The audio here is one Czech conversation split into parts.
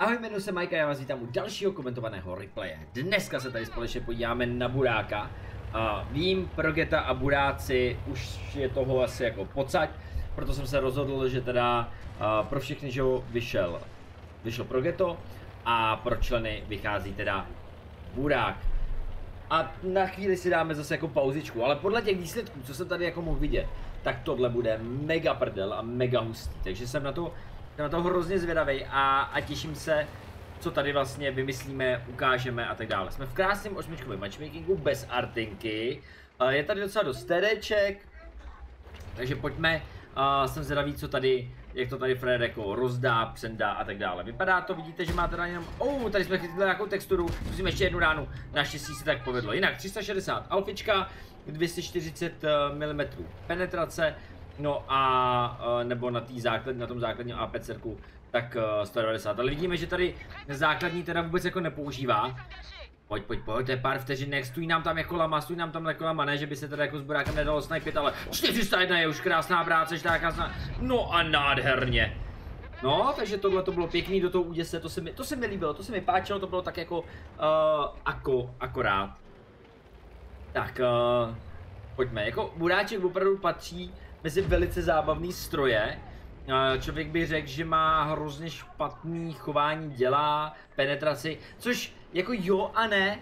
Ahoj, jmenuji se Majka, já vás vítám u dalšího komentovaného replaye. Dneska se tady společně podíváme na Buráka. A vím, Progeta a Buráci už je toho asi jako pocať, proto jsem se rozhodl, že teda pro všechny, že vyšel, vyšel Progeto a pro členy vychází teda Burák. A na chvíli si dáme zase jako pauzičku, ale podle těch výsledků, co jsem tady jako mohl vidět, tak tohle bude mega prdel a mega hustý, takže jsem na to jsem na to hrozně zvědavý a, a těším se, co tady vlastně vymyslíme, ukážeme a tak dále. Jsme v krásném osmičkovém matchmakingu bez artinky. Je tady docela dost tereček, takže pojďme. Jsem zvědavý, co tady, jak to tady Fred jako rozdá, přendá a tak dále. Vypadá to, vidíte, že má teda jenom, oh, tady jsme chytili nějakou texturu, musíme ještě jednu ránu, naštěstí se tak povedlo. Jinak 360 alfička, 240 mm penetrace, No a nebo na, tý základ, na tom základním APC tak 190. Ale vidíme, že tady základní teda vůbec jako nepoužívá. Pojď, pojď, pojď, to je pár vteřinek, stojí nám tam jako lama, stojí nám tam jako lama, ne, že by se teda jako s burákem nedalo snajpit, ale 401 je už krásná práce, že krásná, no a nádherně. No, takže tohle to bylo pěkný do toho úděse, to se mi, to se mi líbilo, to se mi páčilo, to bylo tak jako, uh, ako, akorát. Tak, uh, pojďme, jako buráček opravdu patří mezi velice zábavný stroje. Člověk by řekl, že má hrozně špatný chování, dělá penetraci, což jako jo a ne,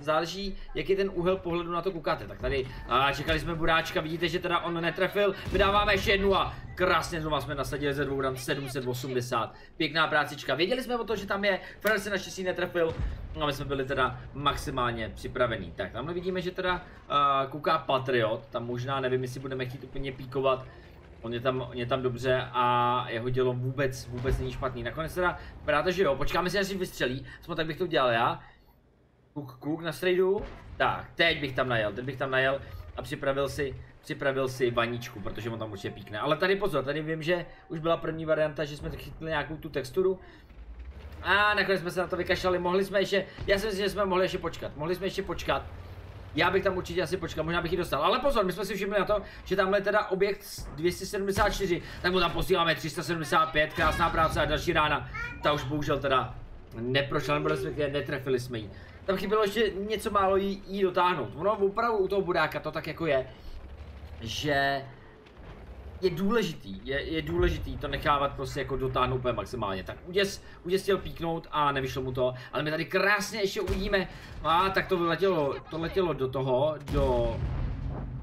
záleží, jaký ten úhel pohledu na to koukáte. Tak tady a čekali jsme Buráčka, vidíte, že teda on netrefil, vydáváme ještě jednu a krásně znovu jsme nasadili ze dvou ran 780. Pěkná prácička, věděli jsme o to, že tam je, Ferrer se naštěstí netrefil, no my jsme byli teda maximálně připravení. Tak tamhle vidíme, že teda kouká Patriot, tam možná nevím, jestli budeme chtít úplně píkovat, On je tam, on je tam dobře a jeho dělo vůbec, vůbec není špatný. Nakonec teda vypadá že jo, počkáme si, až si vystřelí, aspoň tak bych to udělal já. Kuk, kuk na strejdu. Tak, teď bych tam najel, teď bych tam najel a připravil si, připravil si vaničku, protože on tam určitě píkne. Ale tady pozor, tady vím, že už byla první varianta, že jsme chytli nějakou tu texturu. A nakonec jsme se na to vykašlali, mohli jsme ještě, já si myslím, že jsme mohli ještě počkat, mohli jsme ještě počkat. Já bych tam určitě asi počkal, možná bych ji dostal. Ale pozor, my jsme si všimli na to, že tamhle teda objekt 274, tak mu tam posíláme 375, krásná práce a další rána. Ta už bohužel teda neprošla, nebo respektive netrefili jsme ji. Tam chybělo ještě něco málo jí, jí dotáhnout. Ono opravdu u toho budáka to tak jako je, že je důležitý, je, je důležitý to nechávat prostě jako dotáhnout úplně maximálně. Tak Uděs, Uděs chtěl píknout a nevyšlo mu to, ale my tady krásně ještě uvidíme, a tak to letělo, to letělo do toho, do,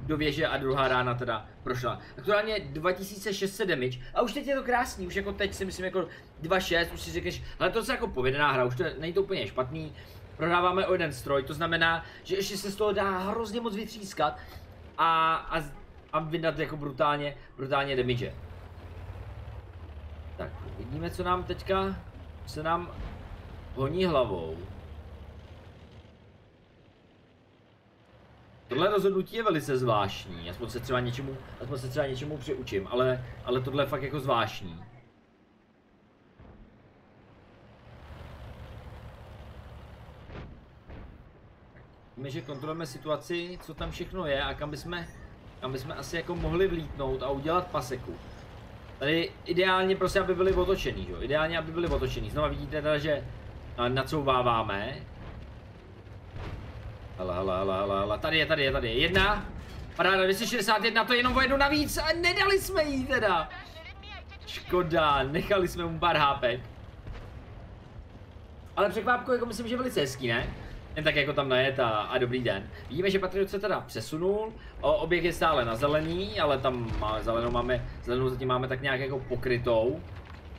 do věže a druhá rána teda prošla. Aktuálně 2600 damage a už teď je to krásný, už jako teď si myslím jako 2.6, už si řekneš, ale to je jako povedená hra, už to není to úplně špatný. Prohráváme o jeden stroj, to znamená, že ještě se z toho dá hrozně moc vytřískat a, a a vydat jako brutálně, brutálně damage. Tak, vidíme, co nám teďka se nám honí hlavou. Tohle rozhodnutí je velice zvláštní, aspoň se třeba něčemu, aspoň se třeba něčemu přiučím, ale, ale tohle je fakt jako zvláštní. Víme, že kontrolujeme situaci, co tam všechno je a kam bychom kam bychom asi jako mohli vlítnout a udělat paseku. Tady ideálně prostě, aby byli otočený, jo? Ideálně, aby byli otočený. Znova vidíte teda, že nacouváváme. Hala, hala, hala, hala, hala. Tady je, tady je, tady je. Jedna. Paráda 261, to je jenom o jednu navíc a nedali jsme jí teda. Škoda, nechali jsme mu pár hápek. Ale překvápko, jako myslím, že velice hezký, ne? Jen tak jako tam najet a, a dobrý den. Vidíme, že Patriot se teda přesunul, o, objekt je stále na zelený, ale tam máme zelenou máme, zelenou zatím máme tak nějak jako pokrytou.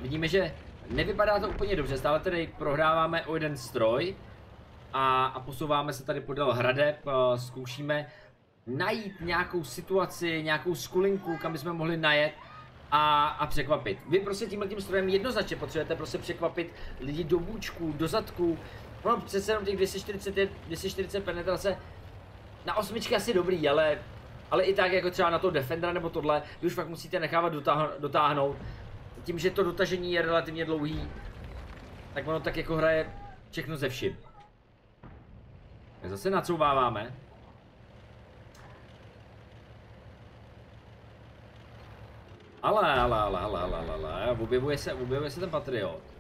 Vidíme, že nevypadá to úplně dobře, stále tedy prohráváme o jeden stroj a, a posouváme se tady podél hradeb, zkoušíme najít nějakou situaci, nějakou skulinku, kam bychom mohli najet a, a překvapit. Vy prostě tímhle tím strojem jednoznačně potřebujete prostě překvapit lidi do bůčku, do zadku, No přece jenom těch 240, 240 penetrace na osmičky asi dobrý, ale, ale i tak jako třeba na to Defendera nebo tohle, vy už fakt musíte nechávat dotáhnout, dotáhnout. Tím, že to dotažení je relativně dlouhý, tak ono tak jako hraje všechno ze vším. Zase nacouváváme. Ale, ale, ale, ale, ale, ale, objevuje se, objevuje se ten Patriot.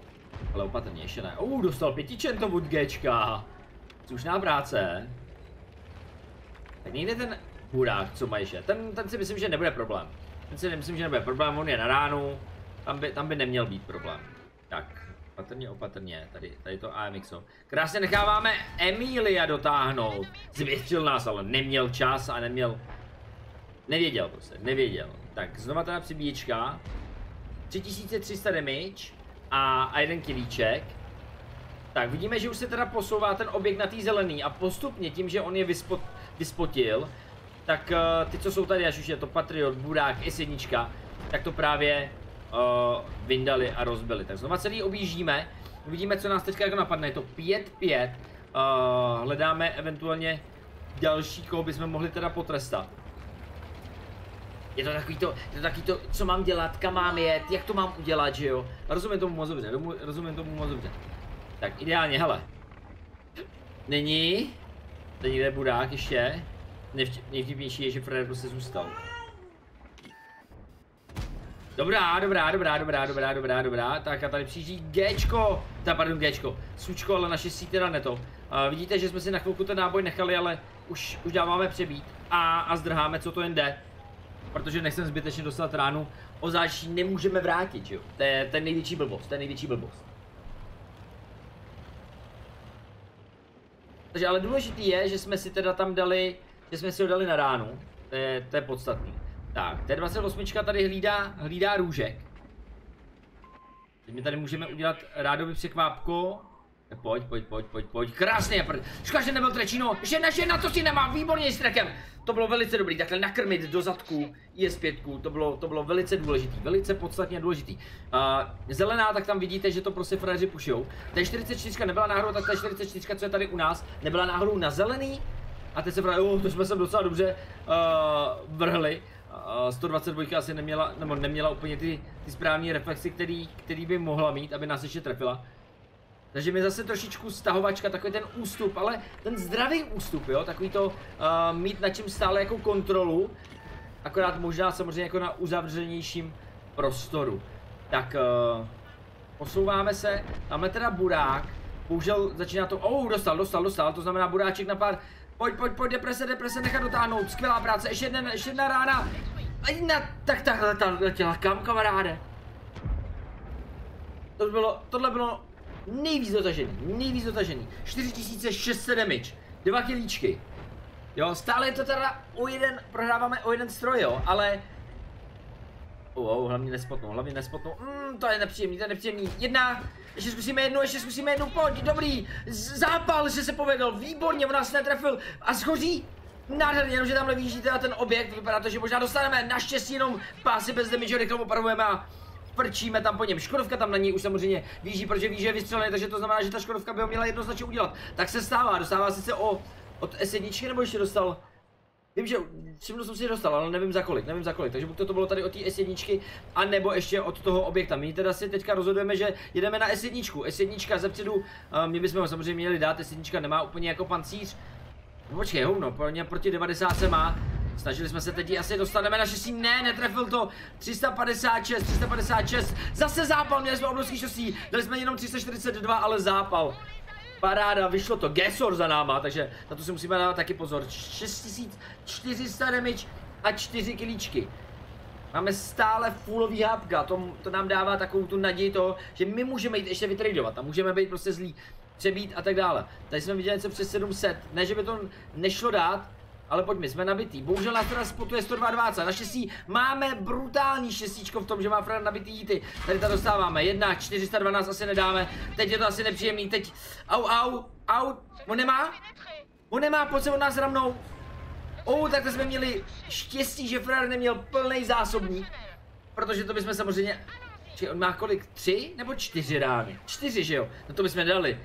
Ale opatrně, ještě ne. Uh, dostal pětičento od Gčka. Slušná práce. Tak někde ten hurák, co má ještě. Ten, ten si myslím, že nebude problém. Ten si myslím, že nebude problém, on je na ránu. Tam by, tam by neměl být problém. Tak, opatrně, opatrně, tady, tady to AMXO. Krásně necháváme Emilia dotáhnout. Zvětšil nás, ale neměl čas a neměl... Nevěděl prostě, nevěděl. Tak, znova teda přibíječka. 3300 damage a, a jeden kilíček. Tak, vidíme, že už se teda posouvá ten objekt na tý zelený a postupně tím, že on je vyspot, vyspotil, tak uh, ty, co jsou tady, až už je to Patriot, Burák, S1, tak to právě uh, vyndali a rozbili. Tak znova celý objíždíme, uvidíme, co nás teďka jako napadne, je to 5-5, uh, hledáme eventuálně další, koho bychom mohli teda potrestat. Je to takový to, je to takový to, co mám dělat, kam mám jet, jak to mám udělat, že jo? Rozumím tomu moc dobře, rozumím tomu moc dobře. Tak ideálně, hele. Není. Tady někde budák ještě. Nejvtipnější je, že Fred prostě zůstal. Dobrá, dobrá, dobrá, dobrá, dobrá, dobrá, dobrá. Tak a tady přijíždí Gčko. Ta, pardon, Gčko. Sučko, ale naše sí teda ne to. Uh, vidíte, že jsme si na chvilku ten náboj nechali, ale už, už dáváme přebít. A, a zdrháme, co to jen jde. Protože nechcem zbytečně dostat ránu. O záší nemůžeme vrátit, jo. To je ten největší blbost, to je největší blbost. Takže ale důležitý je, že jsme si teda tam dali, že jsme si ho dali na ránu. To je, to je podstatný. Tak, T28 tady hlídá, hlídá růžek. Teď my tady můžeme udělat rádoby překvápko. Pojď, pojď, pojď, pojď, pojď. Krásně, pr... Škoda, že nebyl trečino. Žena, žena, to si nemám, výborně s trekem. To bylo velice dobrý, takhle nakrmit do zadku IS-5, to bylo, to bylo velice důležitý, velice podstatně důležitý. Uh, zelená, tak tam vidíte, že to prostě frajeři pušou. T44 nebyla náhodou, tak T44, co je tady u nás, nebyla náhodou na zelený. A teď se právě, oh, to jsme se docela dobře uh, vrhli. Uh, 122 asi neměla, nebo neměla úplně ty, ty správné reflexy, který, který by mohla mít, aby nás ještě trefila. Takže mi zase trošičku stahovačka, takový ten ústup, ale ten zdravý ústup, jo, takový to uh, mít na čím stále jako kontrolu, akorát možná samozřejmě jako na uzavřenějším prostoru. Tak uh, posouváme se, máme teda burák, bohužel začíná to, oh, dostal, dostal, dostal, to znamená buráček na pár, pojď, pojď, pojď, deprese, deprese, nechat dotáhnout, skvělá práce, ještě jedna, ještě jedna rána, a jedna, tak takhle letěla, kam kamaráde? To bylo, tohle bylo nejvíc dotažený, nejvíc dotažený. 4600 damage, dva kilíčky. Jo, stále je to teda o jeden, prohráváme o jeden stroj, jo, ale... Oh hlavně nespotnou, hlavně nespotnou. Mm, to je nepříjemný, to je nepříjemný. Jedna, ještě zkusíme jednu, ještě zkusíme jednu, pojď, dobrý. Zápal, že se povedl, výborně, on nás netrefil a schoří. Nádherně, jenomže tamhle vidíte teda ten objekt, vypadá to, že možná dostaneme naštěstí jenom pásy bez damage, rychle opravujeme a frčíme tam po něm. Škodovka tam na ní už samozřejmě víží, protože ví, že je vystřelený, takže to znamená, že ta Škodovka by ho měla jednoznačně udělat. Tak se stává, dostává sice o, od S1 nebo ještě dostal Vím, že všimnu jsem si dostal, ale nevím za kolik, nevím za kolik, takže buď to, to bylo tady od té S1, a nebo ještě od toho objekta. My teda si teďka rozhodujeme, že jedeme na S1. S1 zepředu, my bychom ho samozřejmě měli dát, S1 nemá úplně jako pancíř. No počkej, hovno, proti 90 má, Snažili jsme se teď, asi dostaneme na šestí, ne, netrefil to, 356, 356, zase zápal, měli jsme obrovský šestí, dali jsme jenom 342, ale zápal. Paráda, vyšlo to, Gesor za náma, takže na to si musíme dát taky pozor. 6400 damage a 4 kilíčky. Máme stále fullový hápka, to, to nám dává takovou tu naději toho, že my můžeme jít ještě vytradovat a můžeme být prostě zlí, přebít a tak dále. Tady jsme viděli něco přes 700, ne že by to nešlo dát, ale pojďme, jsme nabitý. Bohužel nás teda spotuje 122. Naštěstí máme brutální šestíčko v tom, že má Fred nabitý jíty. Tady to dostáváme. Jedna, 412 asi nedáme. Teď je to asi nepříjemný. Teď, au, au, au. On nemá? On nemá, pojď se od nás ramnou. Oh, tak to jsme měli štěstí, že Fred neměl plný zásobník. Protože to bychom samozřejmě... Či on má kolik? Tři nebo čtyři rány? Čtyři, že jo? No to bychom dali.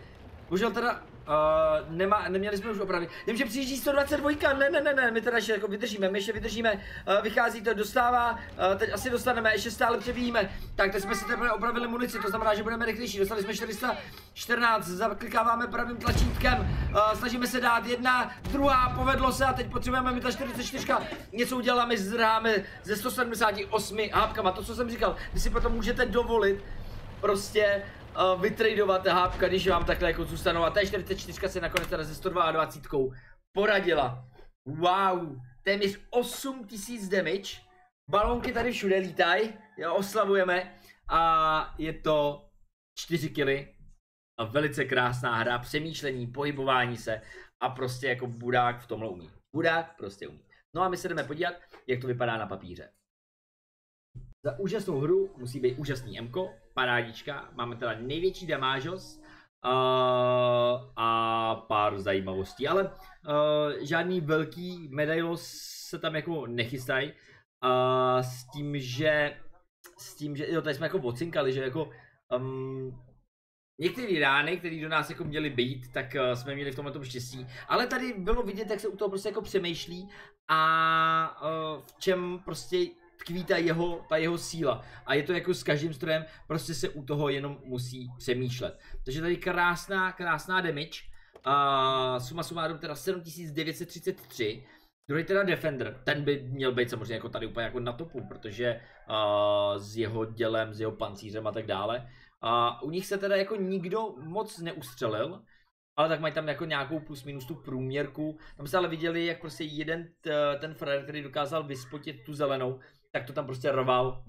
Bohužel teda Uh, nemá, neměli jsme už opravy. Vím, že přijíždí 122, ne, ne, ne, ne, my teda ještě jako vydržíme, my ještě vydržíme, uh, vychází to, dostává, uh, teď asi dostaneme, ještě stále přebíjíme. Tak teď jsme si teprve opravili munici, to znamená, že budeme rychlejší, dostali jsme 414, zaklikáváme pravým tlačítkem, uh, snažíme se dát jedna, druhá, povedlo se a teď potřebujeme mi ta 44, něco uděláme, zdráme ze 178 hápkama, to co jsem říkal, vy si potom můžete dovolit prostě uh, vytradovat hápka, když vám takhle jako zůstanou. A ta 44 se nakonec teda ze 122 poradila. Wow, téměř 8000 damage. Balonky tady všude lítají, oslavujeme. A je to 4 killy. A velice krásná hra, přemýšlení, pohybování se a prostě jako budák v tomhle umí. Budák prostě umí. No a my se jdeme podívat, jak to vypadá na papíře. Za úžasnou hru musí být úžasný Mko, parádička, máme teda největší damážos uh, a pár zajímavostí, ale uh, žádný velký medailos se tam jako nechystají uh, s tím, že s tím, že jo, tady jsme jako ocinkali, že jako um, Některé rány, které do nás jako měly být, tak uh, jsme měli v tomhle tom štěstí. Ale tady bylo vidět, jak se u toho prostě jako přemýšlí a uh, v čem prostě tkví ta jeho, ta jeho síla. A je to jako s každým strojem, prostě se u toho jenom musí přemýšlet. Takže tady krásná, krásná damage. Uh, suma sumárum teda 7933. Druhý teda Defender, ten by měl být samozřejmě jako tady úplně jako na topu, protože uh, s jeho dělem, s jeho pancířem a tak dále. A u nich se teda jako nikdo moc neustřelil, ale tak mají tam jako nějakou plus minus tu průměrku. Tam se ale viděli, jak prostě jeden t, ten frajer, který dokázal vyspotit tu zelenou, tak to tam prostě rval.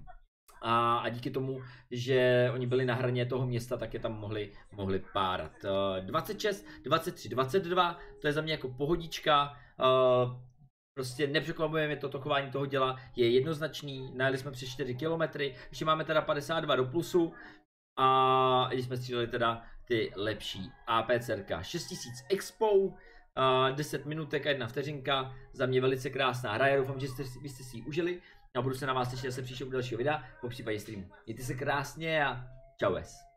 A, a díky tomu, že oni byli na hraně toho města, tak je tam mohli, mohli párat. Uh, 26, 23, 22, to je za mě jako pohodička. Uh, Prostě nepřekvapuje mě to tokování toho děla, je jednoznačný, najeli jsme přes 4 km, ještě máme teda 52 do plusu, a když jsme stříleli teda ty lepší APCRK 6000 Expo, uh, 10 minutek a jedna vteřinka, za mě velice krásná hra, já doufám, že jste, byste si ji užili a budu se na vás těšit zase příště u dalšího videa, po případě streamu. Mějte se krásně a čau es.